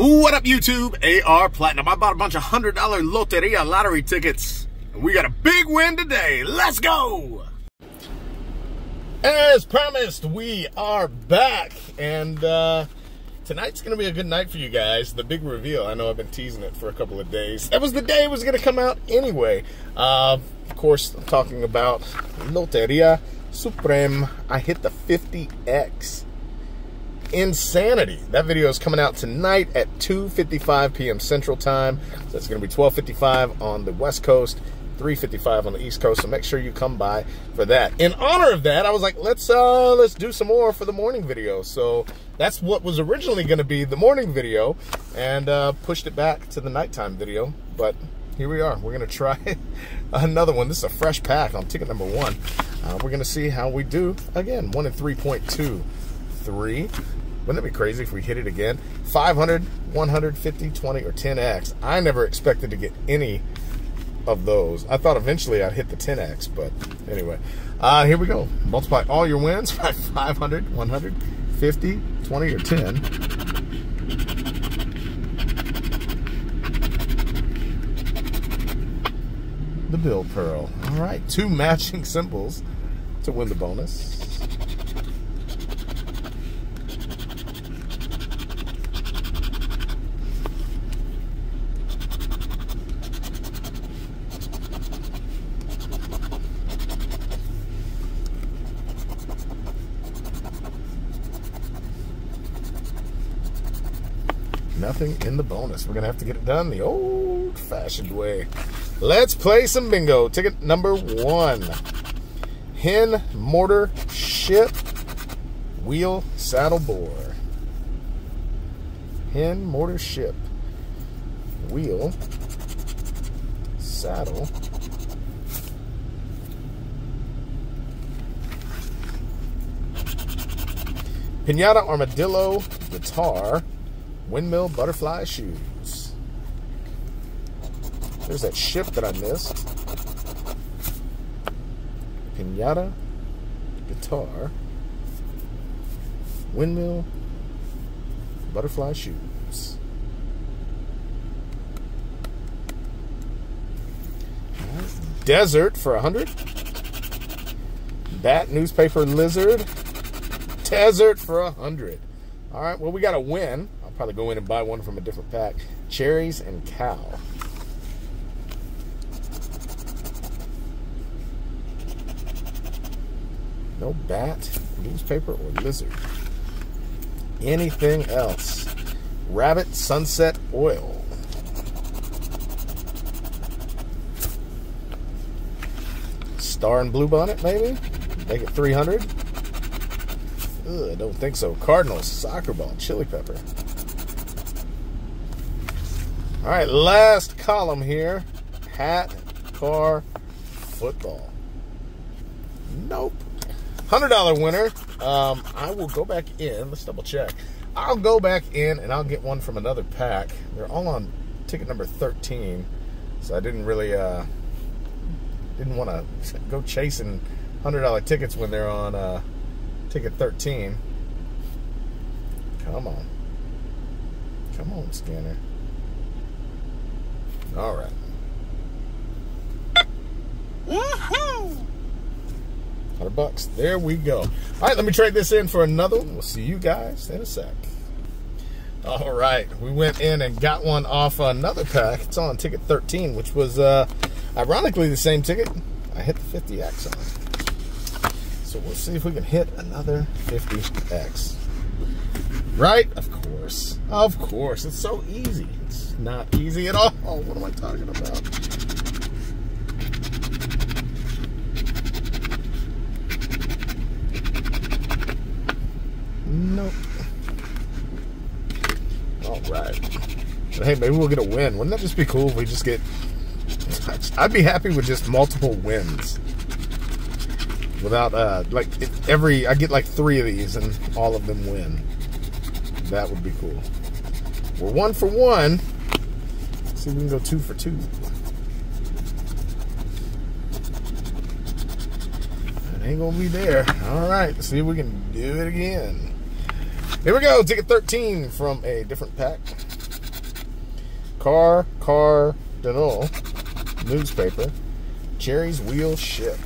What up, YouTube? AR Platinum. I bought a bunch of $100 Loteria lottery tickets. We got a big win today. Let's go! As promised, we are back. And uh, tonight's going to be a good night for you guys. The big reveal. I know I've been teasing it for a couple of days. That was the day it was going to come out anyway. Uh, of course, I'm talking about Loteria Supreme. I hit the 50X insanity. That video is coming out tonight at 2.55 p.m. Central Time. So it's going to be 12.55 on the West Coast, 3.55 on the East Coast. So make sure you come by for that. In honor of that, I was like, let's uh, let's do some more for the morning video. So that's what was originally going to be the morning video and uh, pushed it back to the nighttime video. But here we are. We're going to try another one. This is a fresh pack on ticket number one. Uh, we're going to see how we do. Again, 1 in 3.2 three. Wouldn't it be crazy if we hit it again? 500, 150, 20, or 10x. I never expected to get any of those. I thought eventually I'd hit the 10x, but anyway. Uh, here we go. Multiply all your wins by 500, 150, 20, or 10. The Bill Pearl. All right, two matching symbols to win the bonus. Nothing in the bonus. We're going to have to get it done the old-fashioned way. Let's play some bingo. Ticket number one. Hen, mortar, ship, wheel, saddle, bore. Hen, mortar, ship, wheel, saddle, Pinata, armadillo, guitar, Windmill butterfly shoes. There's that ship that I missed. Pinata, guitar, windmill, butterfly shoes. Desert for a hundred. Bat newspaper lizard. Desert for a hundred. All right, well, we got a win probably go in and buy one from a different pack. Cherries and cow. No bat, newspaper, or lizard. Anything else? Rabbit sunset oil. Star and Bluebonnet, maybe? Make it 300? Ugh, I don't think so. Cardinals, soccer ball, chili pepper. All right, last column here. Hat, car, football. Nope. $100 winner. Um, I will go back in. Let's double check. I'll go back in and I'll get one from another pack. They're all on ticket number 13. So I didn't really, uh, didn't want to go chasing $100 tickets when they're on uh, ticket 13. Come on. Come on, scanner. All right. Woohoo! 100 bucks. There we go. All right, let me trade this in for another one. We'll see you guys in a sec. All right, we went in and got one off another pack. It's on ticket 13, which was uh, ironically the same ticket. I hit the 50X on. So we'll see if we can hit another 50X. Right? Of course. Of course. It's so easy. It's not easy at all. What am I talking about? Nope. All right. But hey, maybe we'll get a win. Wouldn't that just be cool if we just get... I'd be happy with just multiple wins. Without, uh, like, every... I get like three of these and all of them win. That would be cool. We're one for one. Let's see if we can go two for two. It ain't gonna be there. All right, let's see if we can do it again. Here we go, ticket 13 from a different pack. Car car, Cardinal newspaper. Cherry's wheel ship.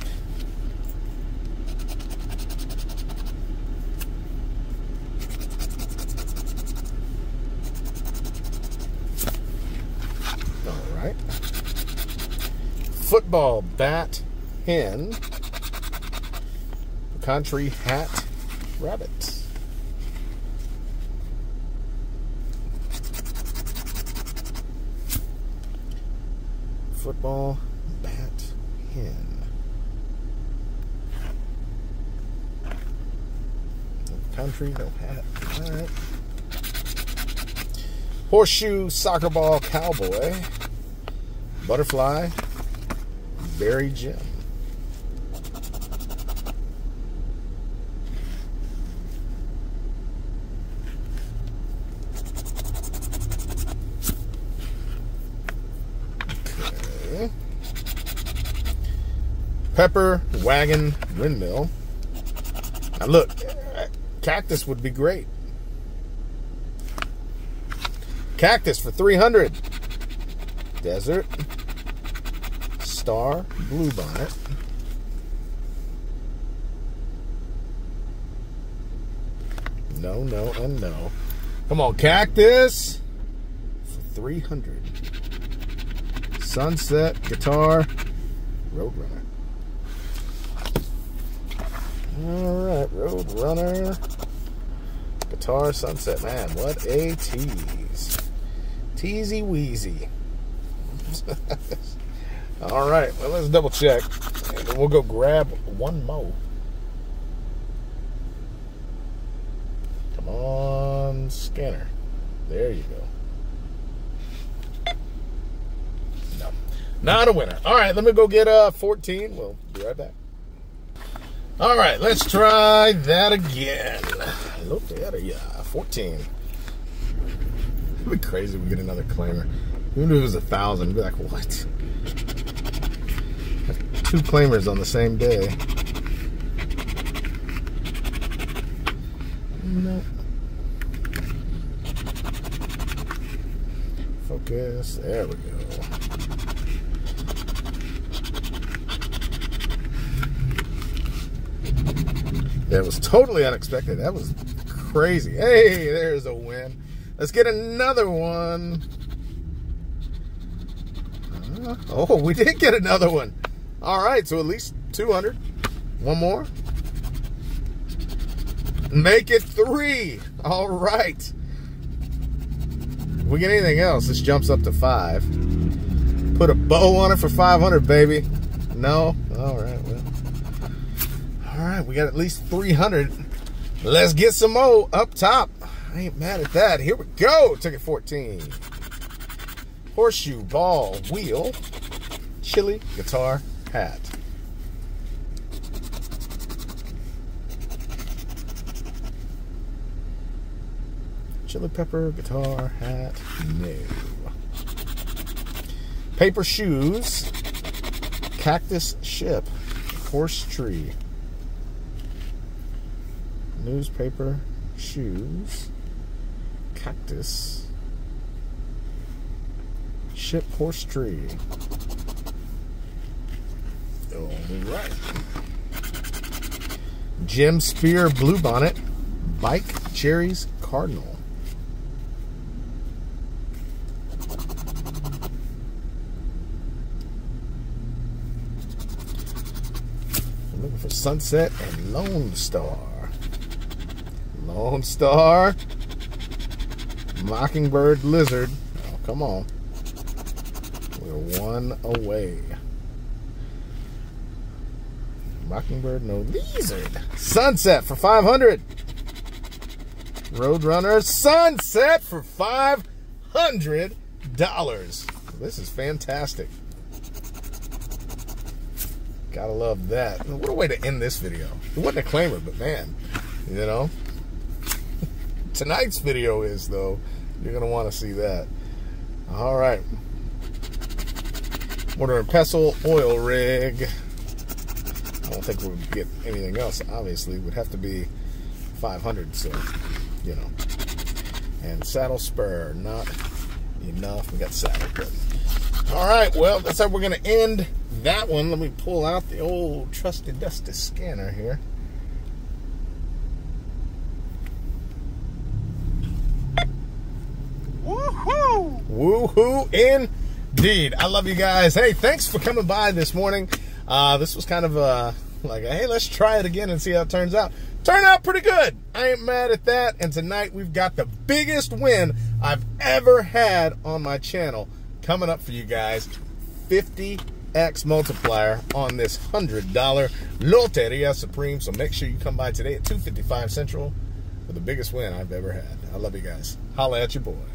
All right. Football bat hen. Country hat rabbit. Football bat hen. Country, no hat. All right. Horseshoe soccer ball cowboy. Butterfly. Barry Jim. Okay. Pepper wagon windmill. Now look, cactus would be great. Cactus for 300. Desert. Star bluebonnet. No, no, and no. Come on, cactus for 300. Sunset guitar Roadrunner. All right, Roadrunner guitar sunset. Man, what a tease. Teasy Weezy. All right, well, let's double check. And we'll go grab one more. Come on, scanner. There you go. No, not a winner. All right, let me go get uh 14. We'll be right back. All right, let's try that again. Look at yeah, 14. It'd be crazy if we get another claimer. Even if it was a thousand, be like, what? Two claimers on the same day. No. Focus. There we go. That was totally unexpected. That was crazy. Hey, there's a win. Let's get another one. Uh, oh, we did get another one. All right, so at least 200. One more. Make it three. All right. If we get anything else, this jumps up to five. Put a bow on it for 500, baby. No? All right, well. All right, we got at least 300. Let's get some more up top. I ain't mad at that. Here we go. Ticket 14. Horseshoe, ball, wheel, chili, guitar, hat. Chili pepper, guitar, hat, no. Paper shoes, cactus ship, horse tree, newspaper, shoes, cactus, ship, horse tree. All right. Jim Spear Bluebonnet, bike, cherries, cardinal. Looking for Sunset and Lone Star. Lone Star. Mockingbird Lizard. Oh, come on. We're one away. Mockingbird, no lizard. Sunset for 500. Roadrunner Sunset for $500. This is fantastic. Gotta love that. What a way to end this video. It wasn't a claimer, but man, you know. Tonight's video is, though. You're want to see that. All right. Ordering Pestle oil rig. Don't think we'll get anything else. Obviously, would have to be 500. So, you know. And saddle spur, not enough. We got saddle, But. All right, well, that's how we're going to end that one. Let me pull out the old trusty dusty scanner here. Woohoo! Woohoo indeed. I love you guys. Hey, thanks for coming by this morning. Uh, this was kind of a, like, hey, let's try it again and see how it turns out. Turned out pretty good. I ain't mad at that. And tonight we've got the biggest win I've ever had on my channel coming up for you guys. 50x multiplier on this $100 Loteria Supreme. So make sure you come by today at 255 Central for the biggest win I've ever had. I love you guys. Holla at your boy.